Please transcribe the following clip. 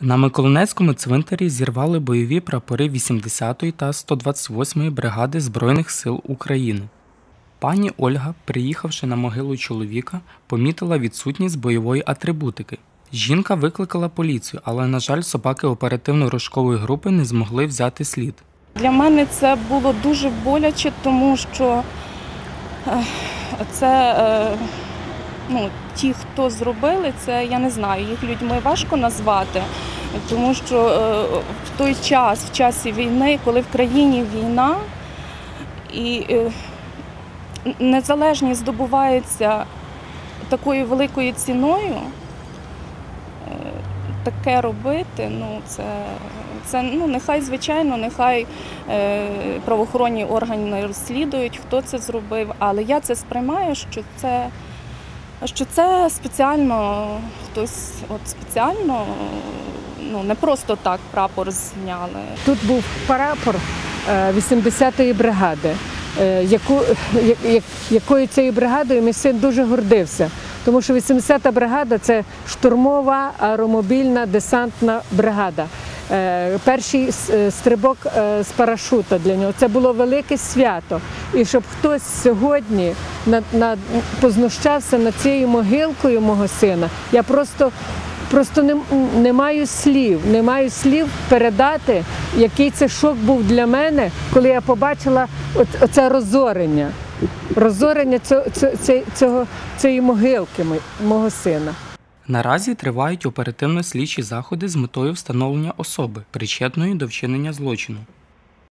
На Миколинецькому цвинтарі зірвали бойові прапори 80-ї та 128-ї бригади Збройних сил України. Пані Ольга, приїхавши на могилу чоловіка, помітила відсутність бойової атрибутики. Жінка викликала поліцію, але, на жаль, собаки оперативно-розшукової групи не змогли взяти слід. Для мене це було дуже боляче, тому що е, це е, ну, ті, хто зробили це, я не знаю, їх людьми важко назвати, тому що е, в той час, в часі війни, коли в країні війна і е, незалежність здобувається такою великою ціною. е, Таке робити, ну це, це ну нехай звичайно, нехай е, правоохоронні органи розслідують, хто це зробив. Але я це сприймаю, що це, що це спеціально хтось от спеціально, ну не просто так прапор зняли. Тут був прапор е, 80-ї бригади, е, яку, якою цією бригадою мій син дуже гордився. Тому що 80-та бригада це штурмова аеромобільна десантна бригада. Е, Перший е, стрибок е, з парашута для нього це було велике свято. І щоб хтось сьогодні познущався над цією могилкою мого сина, я просто Просто не, не маю слів, не маю слів передати, який це шок був для мене, коли я побачила оце розорення, розорення цього, цього, цієї могилки мого сина. Наразі тривають оперативно-слідчі заходи з метою встановлення особи, причетної до вчинення злочину.